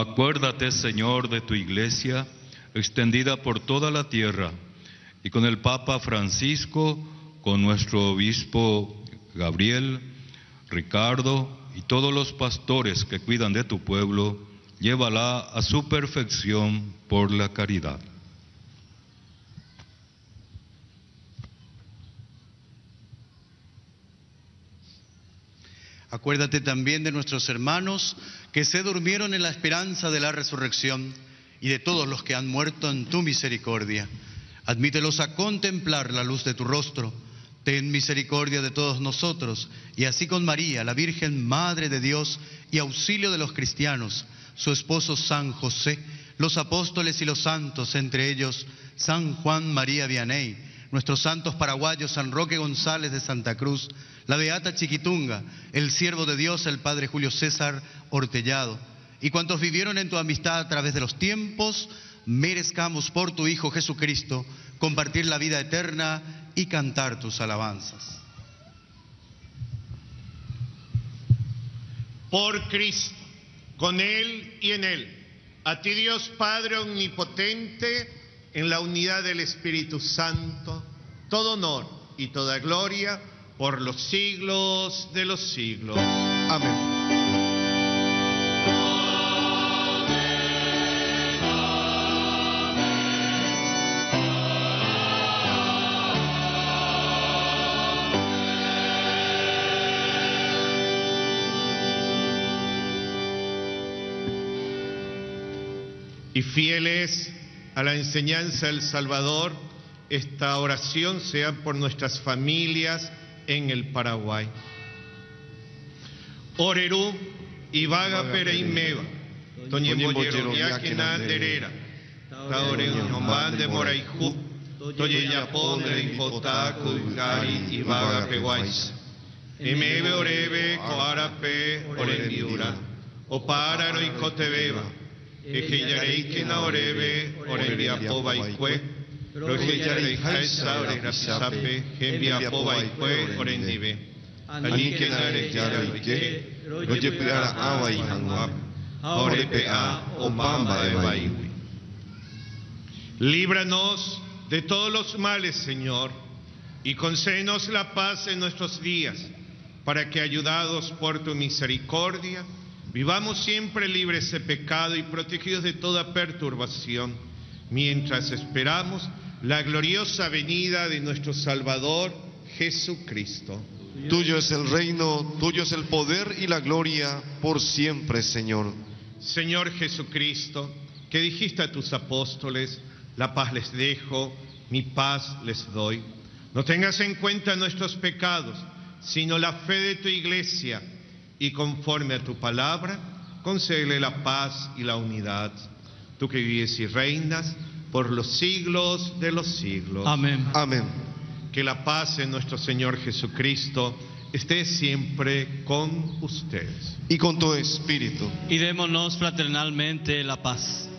Acuérdate, Señor, de tu iglesia extendida por toda la tierra y con el Papa Francisco, con nuestro obispo Gabriel, Ricardo y todos los pastores que cuidan de tu pueblo, llévala a su perfección por la caridad. Acuérdate también de nuestros hermanos que se durmieron en la esperanza de la resurrección y de todos los que han muerto en tu misericordia. Admítelos a contemplar la luz de tu rostro. Ten misericordia de todos nosotros y así con María, la Virgen Madre de Dios y auxilio de los cristianos, su esposo San José, los apóstoles y los santos, entre ellos San Juan María Vianney, nuestros santos paraguayos San Roque González de Santa Cruz, la Beata Chiquitunga, el siervo de Dios, el Padre Julio César Hortellado, y cuantos vivieron en tu amistad a través de los tiempos, merezcamos por tu Hijo Jesucristo compartir la vida eterna y cantar tus alabanzas. Por Cristo, con Él y en Él. A ti Dios Padre Omnipotente, en la unidad del Espíritu Santo, todo honor y toda gloria por los siglos de los siglos. Amén. Y fieles a la enseñanza del Salvador, esta oración sea por nuestras familias en el Paraguay. Orerú, Ibaga Pereimeva, Toñebollero Yaquina Anderera, Taore Unomán de Moraijú, Toyeyapón de Impotaco, Gari, Ibaga Peguais. Emebe Orebe, Coarape, Oremiura, Opáraro y Cotebeba, Ejeyareikina Orebe, Orebiapoba y Cue, Rojeyareijaisa, Oregrapisape, Gembiapoba y Cue, Orendive. Anikenare Yaraike, Royepiara Awa y Hanguap, Orepea, Opamba de Baiwi. Líbranos de todos los males, Señor, y concédenos la paz en nuestros días, para que, ayudados por tu misericordia, vivamos siempre libres de pecado y protegidos de toda perturbación, mientras esperamos la gloriosa venida de nuestro Salvador Jesucristo. Tuyo es el reino, tuyo es el poder y la gloria por siempre, Señor. Señor Jesucristo, que dijiste a tus apóstoles, la paz les dejo, mi paz les doy. No tengas en cuenta nuestros pecados, sino la fe de tu iglesia, y conforme a tu palabra, concédele la paz y la unidad. Tú que vives y reinas por los siglos de los siglos. Amén. Amén. Que la paz de nuestro Señor Jesucristo esté siempre con ustedes. Y con tu espíritu. Y démonos fraternalmente la paz.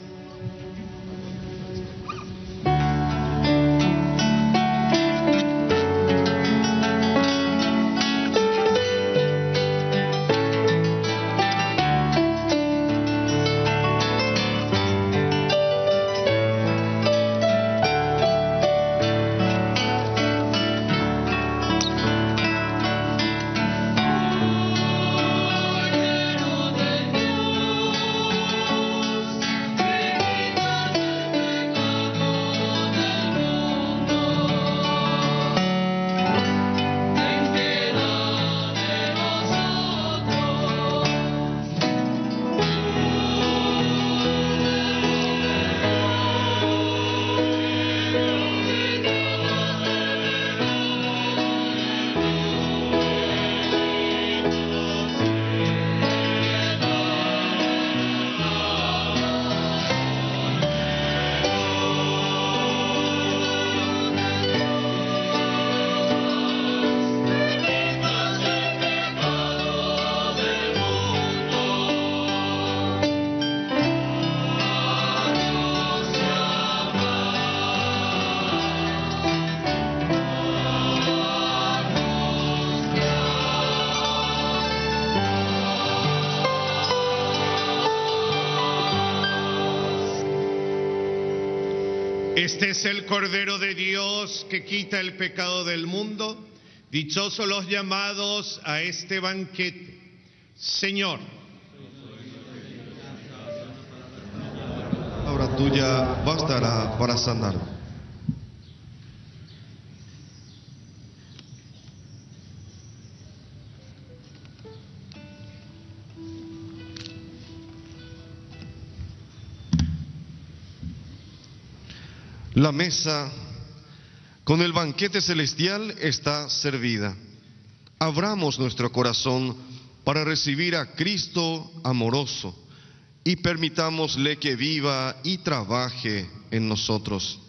Este es el Cordero de Dios que quita el pecado del mundo. Dichosos los llamados a este banquete. Señor, Ahora tuya bastará para sanar. La mesa con el banquete celestial está servida. Abramos nuestro corazón para recibir a Cristo amoroso y permitámosle que viva y trabaje en nosotros.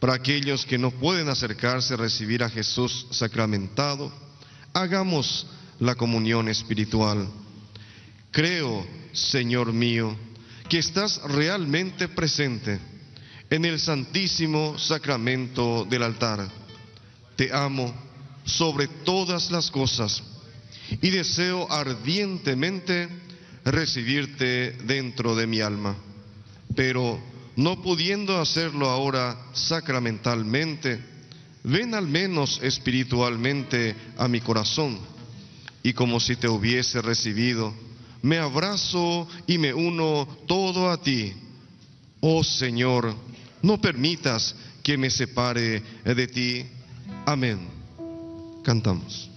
Para aquellos que no pueden acercarse a recibir a Jesús sacramentado, hagamos la comunión espiritual. Creo, Señor mío, que estás realmente presente en el santísimo sacramento del altar. Te amo sobre todas las cosas y deseo ardientemente recibirte dentro de mi alma. Pero no pudiendo hacerlo ahora sacramentalmente, ven al menos espiritualmente a mi corazón y como si te hubiese recibido, me abrazo y me uno todo a ti. Oh Señor, no permitas que me separe de ti. Amén. Cantamos.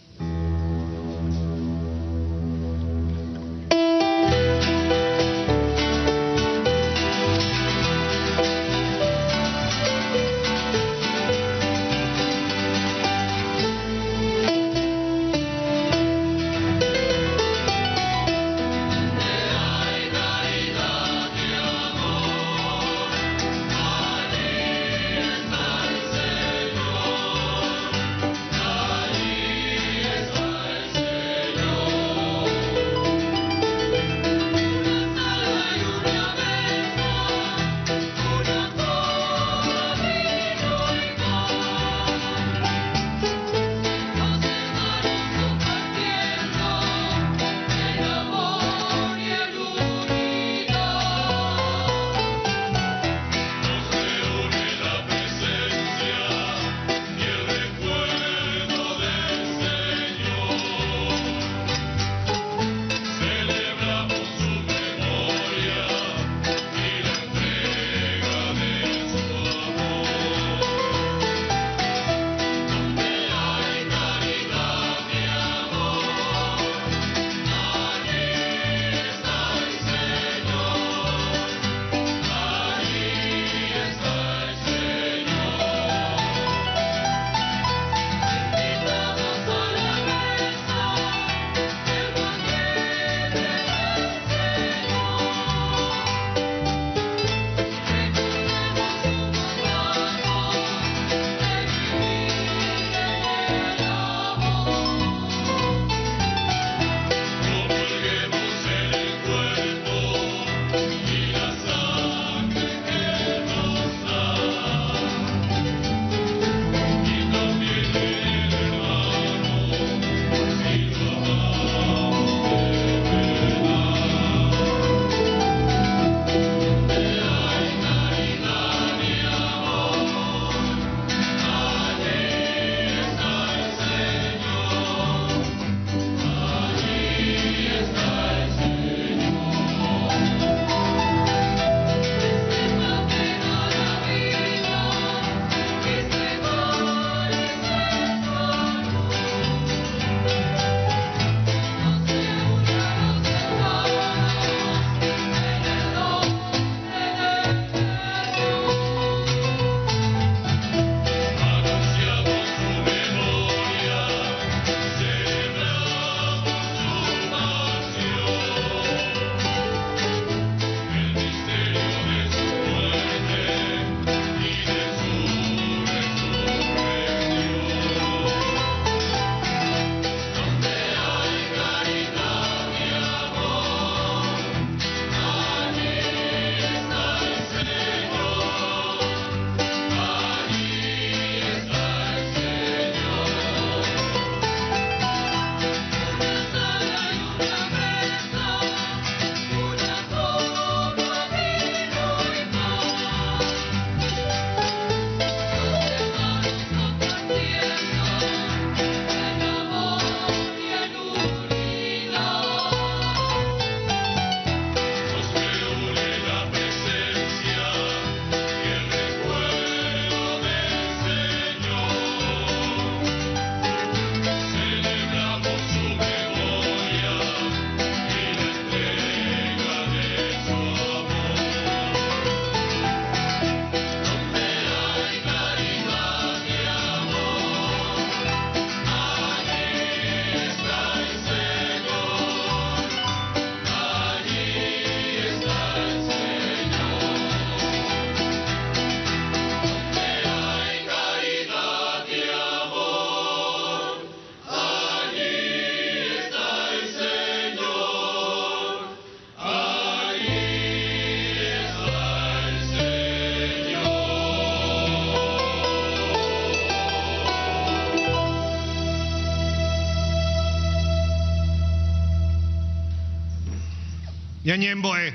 Ñañemboe.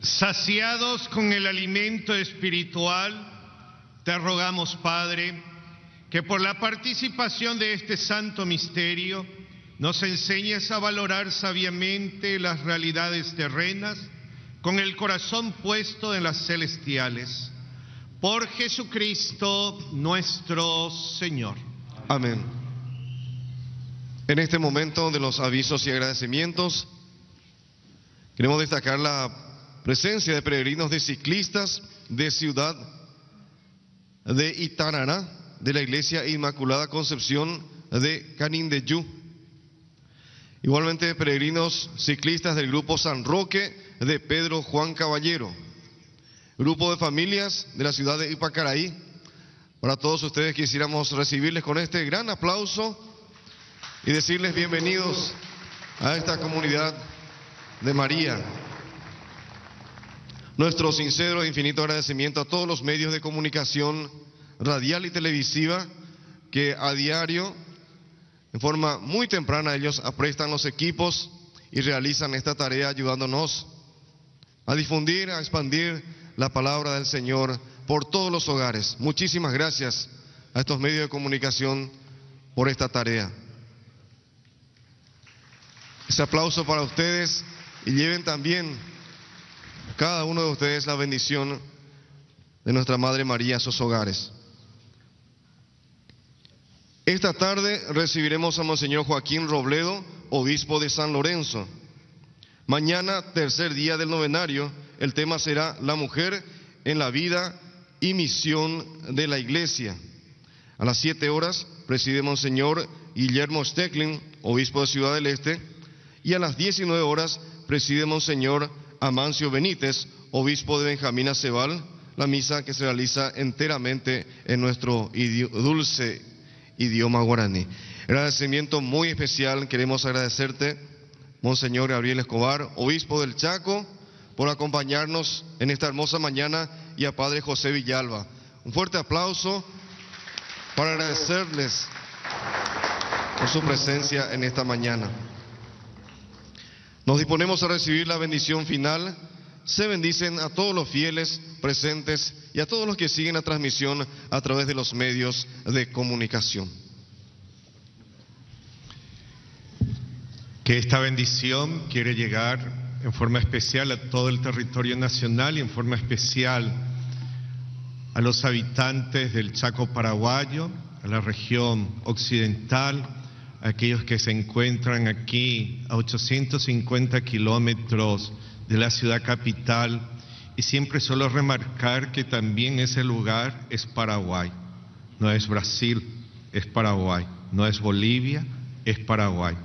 Saciados con el alimento espiritual, te rogamos, Padre, que por la participación de este santo misterio nos enseñes a valorar sabiamente las realidades terrenas con el corazón puesto en las celestiales. Por Jesucristo nuestro Señor. Amén. En este momento de los avisos y agradecimientos, queremos destacar la presencia de peregrinos de ciclistas de Ciudad de Itarará, de la Iglesia Inmaculada Concepción de Canindeyú. Igualmente peregrinos ciclistas del Grupo San Roque de Pedro Juan Caballero. Grupo de familias de la ciudad de Ipacaraí. Para todos ustedes quisiéramos recibirles con este gran aplauso y decirles bienvenidos a esta comunidad de María. Nuestro sincero e infinito agradecimiento a todos los medios de comunicación radial y televisiva que a diario, en forma muy temprana, ellos aprestan los equipos y realizan esta tarea ayudándonos a difundir, a expandir la palabra del Señor por todos los hogares. Muchísimas gracias a estos medios de comunicación por esta tarea. Ese aplauso para ustedes y lleven también cada uno de ustedes la bendición de nuestra Madre María a sus hogares. Esta tarde recibiremos a Monseñor Joaquín Robledo, obispo de San Lorenzo. Mañana, tercer día del novenario, el tema será la mujer en la vida y misión de la iglesia. A las siete horas preside Monseñor Guillermo Stecklin, obispo de Ciudad del Este, y a las 19 horas preside Monseñor Amancio Benítez, obispo de Benjamín Acebal, la misa que se realiza enteramente en nuestro dulce idioma guaraní. Agradecimiento muy especial, queremos agradecerte, Monseñor Gabriel Escobar, obispo del Chaco, por acompañarnos en esta hermosa mañana y a Padre José Villalba. Un fuerte aplauso para agradecerles por su presencia en esta mañana. Nos disponemos a recibir la bendición final. Se bendicen a todos los fieles presentes y a todos los que siguen la transmisión a través de los medios de comunicación. Que esta bendición quiere llegar en forma especial a todo el territorio nacional y en forma especial a los habitantes del Chaco paraguayo, a la región occidental, a aquellos que se encuentran aquí a 850 kilómetros de la ciudad capital. Y siempre suelo remarcar que también ese lugar es Paraguay, no es Brasil, es Paraguay, no es Bolivia, es Paraguay.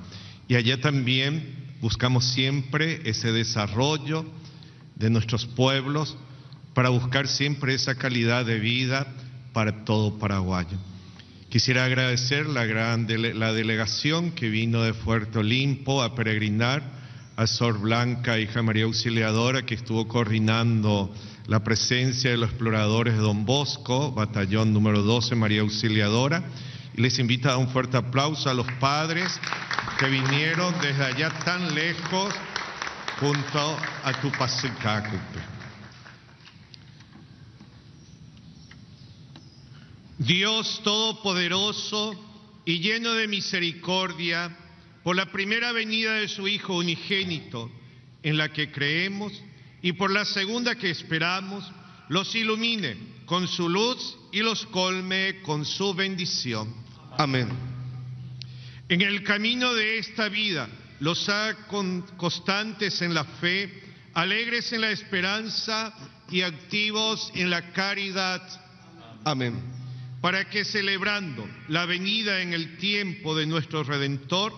Y allá también buscamos siempre ese desarrollo de nuestros pueblos para buscar siempre esa calidad de vida para todo paraguayo. Quisiera agradecer la gran la delegación que vino de Fuerte Olimpo a peregrinar a Sor Blanca, hija María Auxiliadora, que estuvo coordinando la presencia de los exploradores de Don Bosco, batallón número 12, María Auxiliadora. Y les invito a dar un fuerte aplauso a los padres que vinieron desde allá tan lejos junto a Tupacicacupe. Dios Todopoderoso y lleno de misericordia, por la primera venida de su Hijo unigénito, en la que creemos, y por la segunda que esperamos, los ilumine con su luz y los colme con su bendición. Amén. En el camino de esta vida los haga con- constantes en la fe, alegres en la esperanza y activos en la caridad. Amén. Para que celebrando la venida en el tiempo de nuestro Redentor,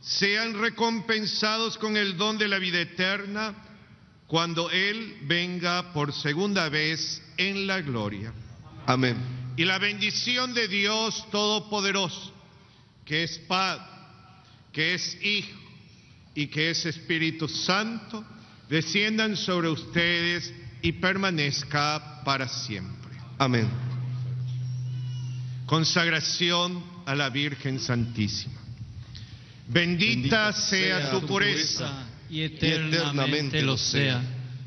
sean recompensados con el don de la vida eterna cuando Él venga por segunda vez en la gloria. Amén. Y la bendición de Dios Todopoderoso, que es Padre, que es Hijo y que es Espíritu Santo, desciendan sobre ustedes y permanezca para siempre. Amén. Consagración a la Virgen Santísima. Bendita, sea tu pureza y eternamente lo sea,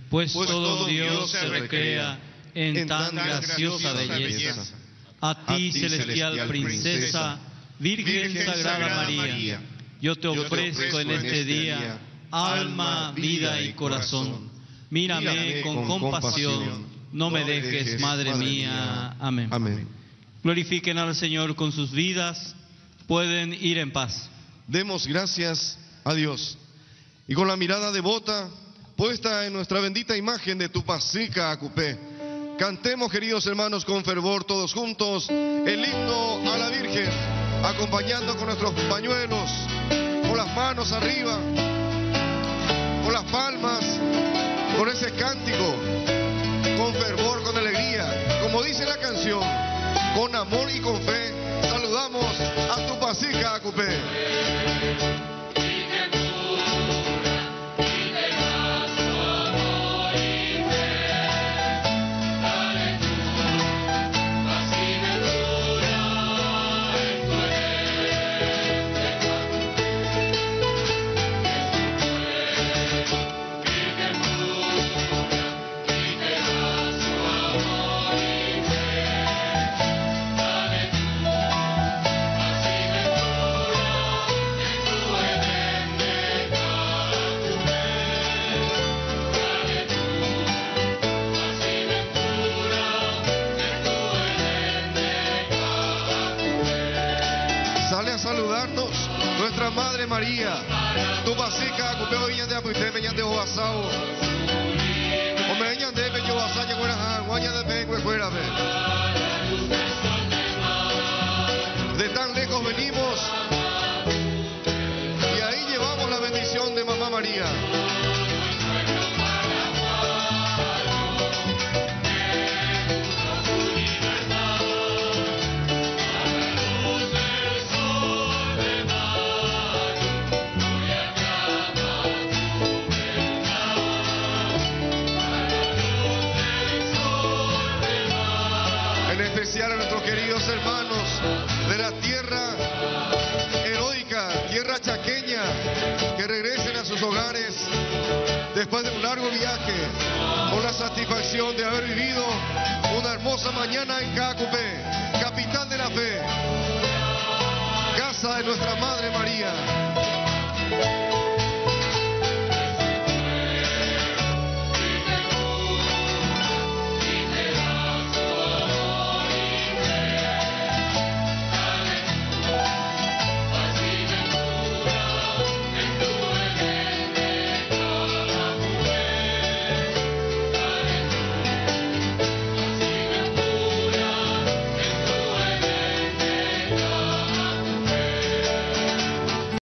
pues, todo Dios se recrea en tan graciosa belleza. A ti, celestial princesa, Virgen Sagrada María, yo te ofrezco en este día alma, vida y corazón. Mírame con compasión, no me dejes, Madre mía. Amén. Amén. Glorifiquen al Señor con sus vidas, pueden ir en paz. Demos gracias a Dios. Y con la mirada devota puesta en nuestra bendita imagen de tu pasica acupé, cantemos, queridos hermanos, con fervor todos juntos el himno a la Virgen, acompañando con nuestros pañuelos, con las manos arriba, con las palmas, con ese cántico, con fervor, con alegría, como dice la canción, con amor y con fe, saludamos a tu pasica acupé. Meñan de